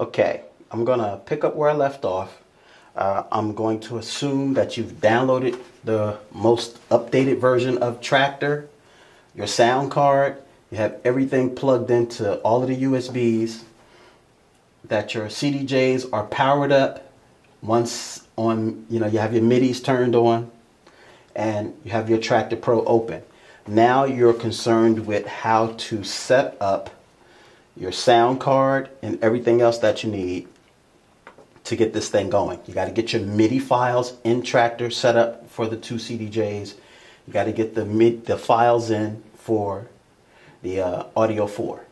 Okay, I'm gonna pick up where I left off. Uh, I'm going to assume that you've downloaded the most updated version of Traktor, your sound card, you have everything plugged into all of the USBs, that your CDJs are powered up once on, you know, you have your MIDIs turned on and you have your Traktor Pro open. Now you're concerned with how to set up your sound card and everything else that you need to get this thing going. You got to get your MIDI files in Traktor set up for the two CDJs. You got to get the mid the files in for the uh, Audio 4.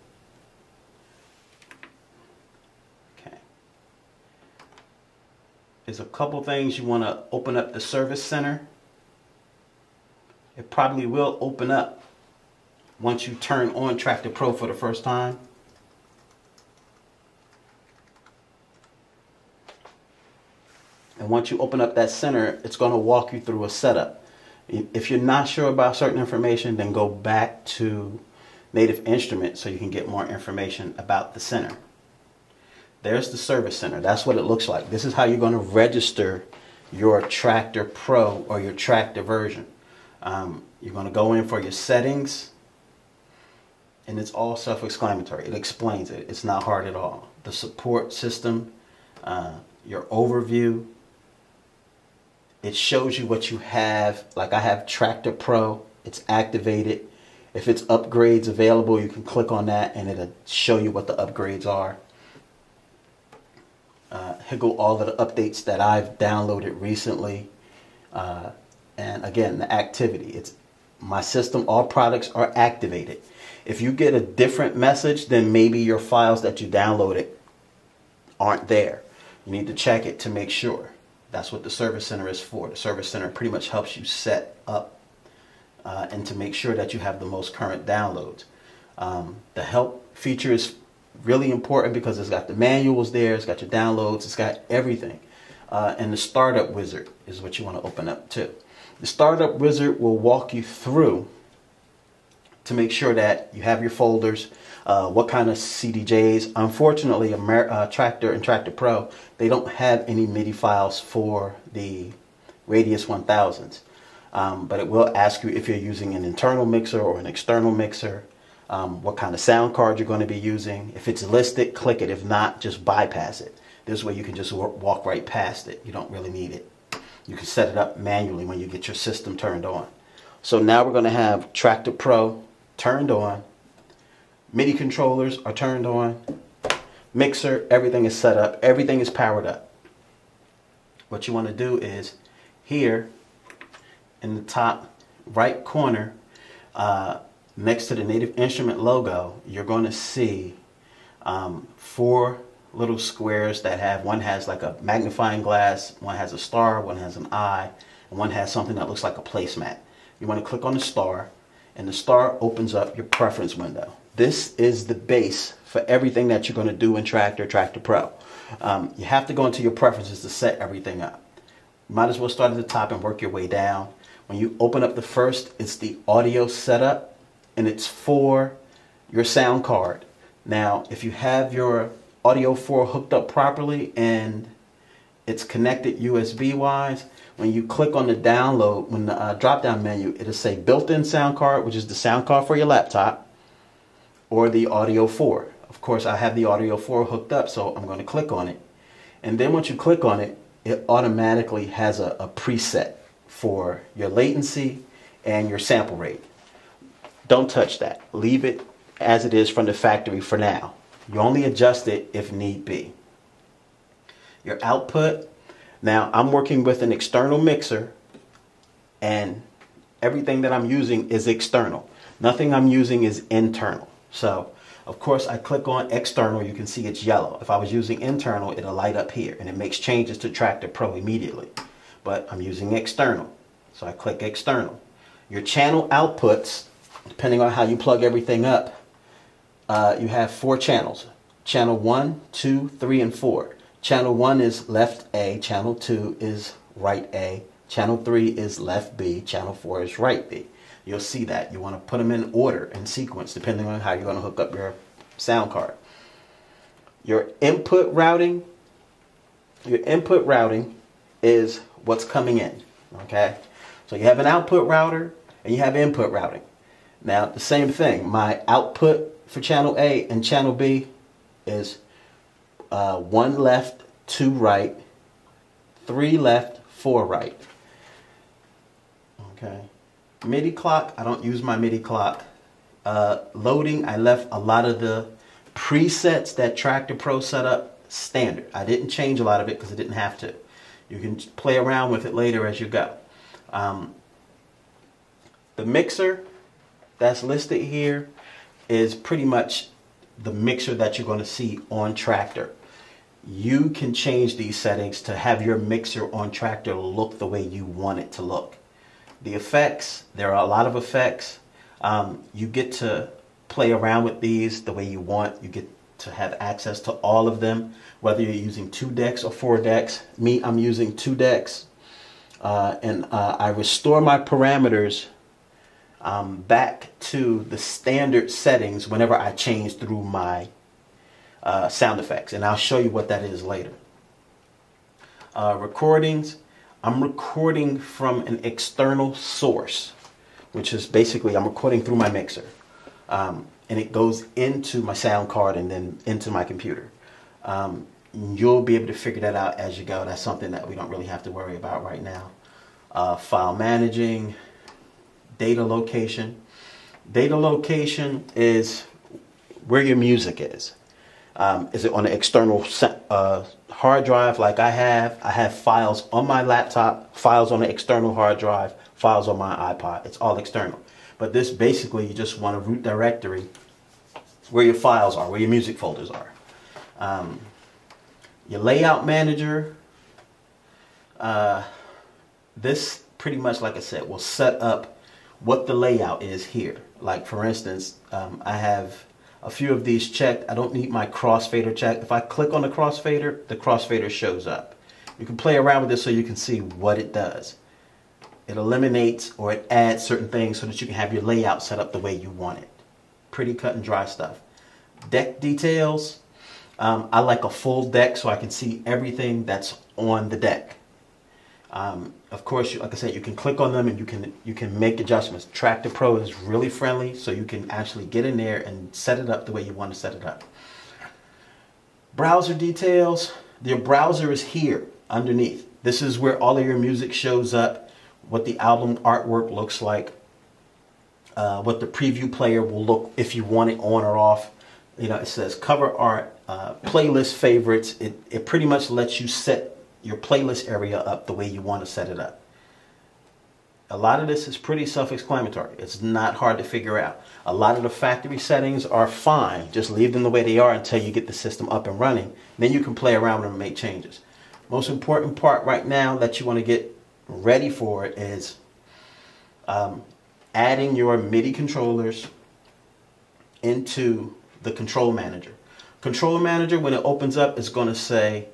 Okay. There's a couple things you want to open up the service center. It probably will open up once you turn on Traktor Pro for the first time. And once you open up that center, it's going to walk you through a setup. If you're not sure about certain information, then go back to Native Instrument so you can get more information about the center. There's the service center. That's what it looks like. This is how you're going to register your Traktor Pro or your Traktor version. Um, you're going to go in for your settings, and it's all self-explanatory. It explains it. It's not hard at all. The support system, uh, your overview, it shows you what you have. Like I have Traktor Pro, it's activated. If it's upgrades available, you can click on that and it'll show you what the upgrades are. Uh, here go all of the updates that I've downloaded recently. Uh, and again, the activity. It's my system, all products are activated. If you get a different message, then maybe your files that you downloaded aren't there. You need to check it to make sure. That's what the service center is for. The service center pretty much helps you set up uh, and to make sure that you have the most current downloads. Um, the help feature is really important because it's got the manuals there, it's got your downloads, it's got everything. Uh, and the startup wizard is what you want to open up too. The startup wizard will walk you through to make sure that you have your folders, uh, what kind of CDJs. Unfortunately, Amer uh, Traktor and Traktor Pro, they don't have any MIDI files for the Radius 1000s. Um, but it will ask you if you're using an internal mixer or an external mixer, um, what kind of sound card you're going to be using. If it's listed, click it. If not, just bypass it. This way you can just walk right past it. You don't really need it. You can set it up manually when you get your system turned on. So now we're going to have Traktor Pro turned on. MIDI controllers are turned on. Mixer, everything is set up. Everything is powered up. What you want to do is here in the top right corner, uh, next to the Native Instrument logo, you're going to see um, four little squares that have, one has like a magnifying glass, one has a star, one has an eye, and one has something that looks like a placemat. You want to click on the star, and the star opens up your preference window. This is the base for everything that you're going to do in Traktor, Traktor Pro. Um, you have to go into your preferences to set everything up. Might as well start at the top and work your way down. When you open up the first, it's the audio setup and it's for your sound card. Now, if you have your Audio 4 hooked up properly and it's connected USB wise, when you click on the download, when the uh, drop down menu, it'll say built-in sound card, which is the sound card for your laptop, or the Audio 4. Of course, I have the Audio 4 hooked up, so I'm going to click on it. And then once you click on it, it automatically has a, a preset for your latency and your sample rate. Don't touch that. Leave it as it is from the factory for now. You only adjust it if need be. Your output, now I'm working with an external mixer and everything that I'm using is external. Nothing I'm using is internal. So of course I click on external, you can see it's yellow. If I was using internal, it'll light up here and it makes changes to Traktor Pro immediately but I'm using external. So I click external. Your channel outputs, depending on how you plug everything up, uh, you have four channels. Channel one, two, three, and 4. Channel 1 is left A, channel 2 is right A, channel 3 is left B, channel 4 is right B. You'll see that. You want to put them in order, in sequence, depending on how you're going to hook up your sound card. your input routing, your input routing is what's coming in. Okay, so you have an output router and you have input routing. Now the same thing. My output for channel A and channel B is uh, one left, two right, three left, four right. Okay. MIDI clock, I don't use my MIDI clock. Uh, loading, I left a lot of the presets that Traktor Pro set up standard. I didn't change a lot of it because I didn't have to. You can play around with it later as you go. Um, the mixer that's listed here is pretty much the mixer that you're going to see on Traktor. You can change these settings to have your mixer on Traktor look the way you want it to look. The effects, there are a lot of effects. Um, you get to play around with these the way you want. You get to have access to all of them, whether you're using two decks or four decks. Me, I'm using two decks. Uh, and uh, I restore my parameters um, back to the standard settings whenever I change through my uh, sound effects. And I'll show you what that is later. Uh, recordings, I'm recording from an external source, which is basically I'm recording through my mixer. Um, and it goes into my sound card and then into my computer. Um, you'll be able to figure that out as you go. That's something that we don't really have to worry about right now. Uh, file managing, data location. Data location is where your music is. Um, is it on an external uh, hard drive like I have? I have files on my laptop, files on an external hard drive, files on my iPod. It's all external. But this basically, you just want a root directory where your files are, where your music folders are. Um, your layout manager, uh, this pretty much, like I said, will set up what the layout is here. Like for instance, um, I have a few of these checked. I don't need my crossfader checked. If I click on the crossfader, the crossfader shows up. You can play around with this so you can see what it does. It eliminates or it adds certain things so that you can have your layout set up the way you want it. Pretty cut and dry stuff. Deck details. Um, I like a full deck so I can see everything that's on the deck. Um, of course, like I said, you can click on them and you can you can make adjustments. Traktor Pro is really friendly, so you can actually get in there and set it up the way you want to set it up. Browser details. Your browser is here underneath. This is where all of your music shows up, what the album artwork looks like, uh, what the preview player will look if you want it on or off. You know, it says cover art, uh, playlist favorites. It, it pretty much lets you set your playlist area up the way you want to set it up. A lot of this is pretty self-explanatory. It's not hard to figure out. A lot of the factory settings are fine. Just leave them the way they are until you get the system up and running. Then you can play around and make changes. Most important part right now that you want to get ready for is um, adding your MIDI controllers into the control manager. Control manager, when it opens up, is going to say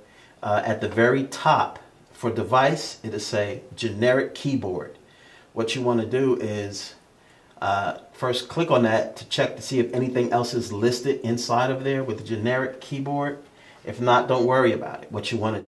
uh, at the very top for device, it'll say generic keyboard. What you want to do is uh, first click on that to check to see if anything else is listed inside of there with the generic keyboard. If not, don't worry about it. What you want to